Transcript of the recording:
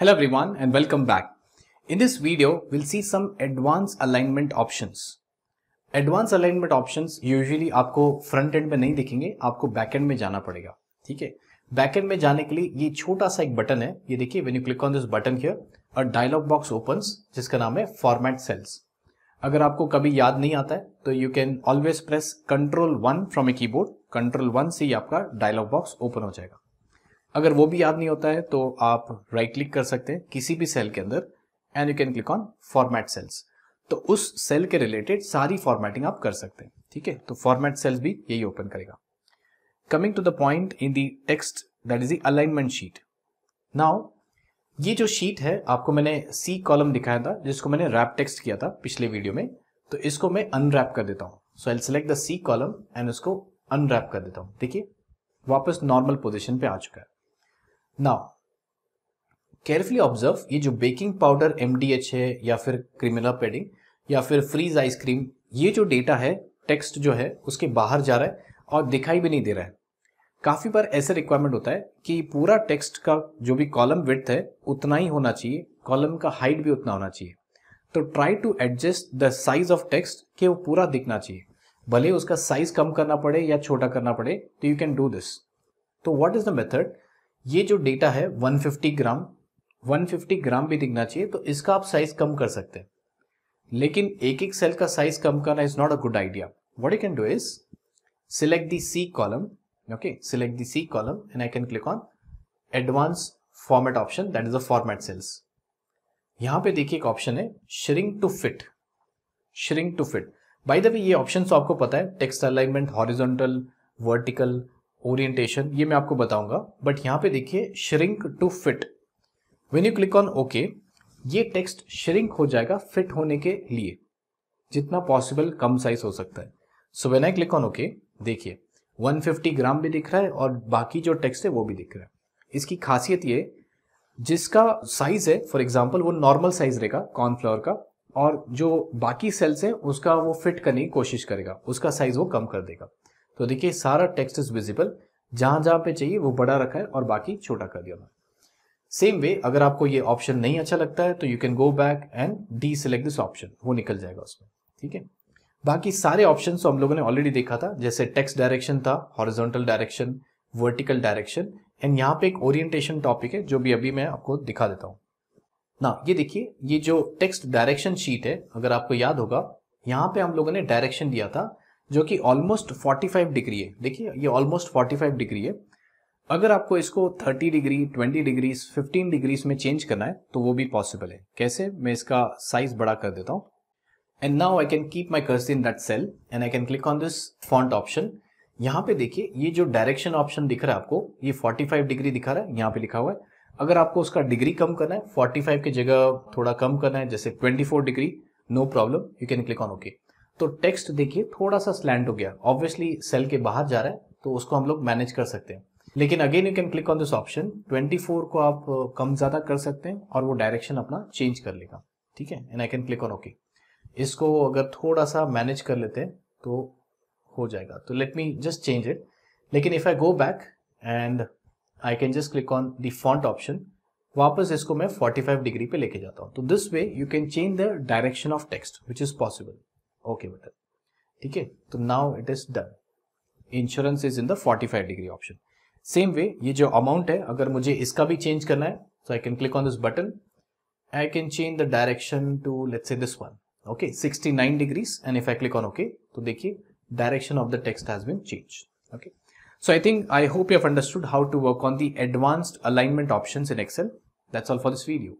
Hello everyone and welcome back. In this video, we'll see some advanced alignment options. Advanced alignment options usually आपको front end में नहीं दिखेंगे आपको back end में जाना पड़ेगा ठीक है बैक एंड में जाने के लिए ये छोटा सा एक बटन है ये देखिए when you click on this button here और डायलॉग बॉक्स ओपन्स जिसका नाम है फॉर्मेट सेल्स अगर आपको कभी याद नहीं आता है तो you can always press control one from a keyboard control one से ही आपका डायलॉग बॉक्स ओपन हो जाएगा अगर वो भी याद नहीं होता है तो आप राइट क्लिक कर सकते हैं किसी भी सेल के अंदर and you can click on format cells तो उस सेल के रिलेटेड सारी फॉर्मेटिंग आप कर सकते हैं, ठीक है? तो फॉर्मेट सेल्स भी यही ओपन करेगा। Coming to the point in the text that is the alignment sheet now ये जो शीट है, आपको मैंने सी कॉलम दिखाया था, जिसको मैंने रैप टेक्स्ट किया था पिछले वीडियो में तो इसको मैं अनरैप कर देता हूँ। So I select the C column and उसको अनरैप कर देता हूँ। देखिए, वापस नॉर्मल पोजिशन पे आ चुका है। नाउ केयरफुली ऑब्ज़र्व ये जो बेकिंग पाउडर एमडीएच है, या फिर क्रिमिनल पेडिंग या फिर फ्रीज आइसक्रीम ये जो डेटा है टेक्स्ट जो है, उसके बाहर जा रहा है और दिखाई भी नहीं दे रहा है। काफ़ी बार ऐसे रिक्वायरमेंट होता है कि पूरा टेक्स्ट का जो भी कॉलम विथ है, उतना ही होना चाहिए कॉलम का हाइट भी उतना होना चाहिए। तो try to adjust the size of text कि वो पूरा दिखना चाहिए। भले उसका साइज़ कम करना पड़े या छोटा करना पड़े तो यू कैन डू दिस तो व्हाट इज़ द मेथड ये जो डेटा है 150 ग्राम 150 ग्राम भी दिखना चाहिए तो इसका आप साइज़ कम कर सकते हैं। लेकिन एक एक सेल का साइज़ कम करना is not a good idea what you can do is select the C column okay, select the C column, and I can click on advanced format option, that is the format cells. यहाँ पे देखिए एक option है shrink to fit shrink to fit by the way ये option तो आपको पता है text alignment horizontal vertical orientation ये मैं आपको बताऊँगा। बट यहाँ पे देखिए shrink to fit when you click on okay ये टेक्स्ट श्रिंक हो जाएगा फिट होने के लिए। जितना पॉसिबल कम साइज़ हो सकता है। So when I click on okay देखिए 150 ग्राम भी दिख रहा है और बाकी जो टेक्स्ट है वो भी दिख रहा है। इसकी खासियत ये, जिसका साइज़ है फॉर एग्ज़ाम्पल वो नॉर्मल साइज़ रहेगा कॉर्नफ्लावर का, और जो बाकी सेल्स है, उसका वो फिट करने की कोशिश करेगा। उसका साइज़ वो कम कर देगा। तो देखिए, सारा टेक्स्ट इज़ विजिबल जहाँ जहाँ पे चाहिए, वो बड़ा रखा है और बाकी छोटा कर दिया सेम वे अगर आपको ये ऑप्शन नहीं अच्छा लगता है तो you can go back and deselect this option वो निकल जाएगा उसमें, ठीक है? बाकी सारे ऑप्शन तो हम लोगों ने ऑलरेडी देखा था, जैसे टेक्स्ट डायरेक्शन था horizontal direction vertical direction and यहाँ पे एक ओरिएंटेशन टॉपिक है, जो भी अभी मैं आपको दिखा देता हूँ। ना, ये देखिए, ये जो टेक्स्ट डायरेक्शन शीट है, अगर आपको याद होगा, यहाँ पे हम लोगों ने डायरेक्शन दिया था जो कि ऑलमोस्ट 45 डिग्री है। देखिए, ये ऑलमोस्ट 45 डिग्री है। अगर आपको इसको 30 डिग्री 20 डिग्री 15 डिग्रीज में चेंज करना है तो वो भी पॉसिबल है। कैसे? मैं इसका साइज़ बड़ा कर देता हूँ। And now I can keep my cursor in that cell and I can click on this font option यहाँ पे देखिए, ये जो डायरेक्शन ऑप्शन दिख रहा है आपको, ये 45 डिग्री दिखा रहा है। यहाँ पे लिखा हुआ है। अगर आपको उसका डिग्री कम करना है 45 की जगह थोड़ा कम करना है, जैसे 24 degree no problem you can click on okay तो टेक्स्ट देखिए थोड़ा सा स्लैंड हो गया। ऑब्वियसली सेल के बाहर जा रहा है तो उसको हम लोग मैनेज कर सकते हैं। लेकिन again you can click on this option 24 को आप कम ज़्यादा कर सकते हैं और वो डायरेक्शन अपना चेंज कर लेगा। ठीक है? And I can click on okay इसको अगर थोड़ा सा मैनेज कर लेते हैं तो हो जाएगा। तो let me just change it लेकिन if I go back and I can just click on the font option वापस इसको मैं 45 डिग्री पे लेके जाता हूँ। तो this way you can change the direction of text which is possible okay बेटा। ठीक है? तो now it is done insurance is in the 45 degree option same way ये जो अमाउंट है, अगर मुझे इसका भी चेंज करना है so I can click on this button I can change the direction to let say this one okay 69 degrees and if I click on okay तो देखिए direction of the text has been change okay so I think I hope you have understood how to work on the advanced alignment option in Excel that's all for this video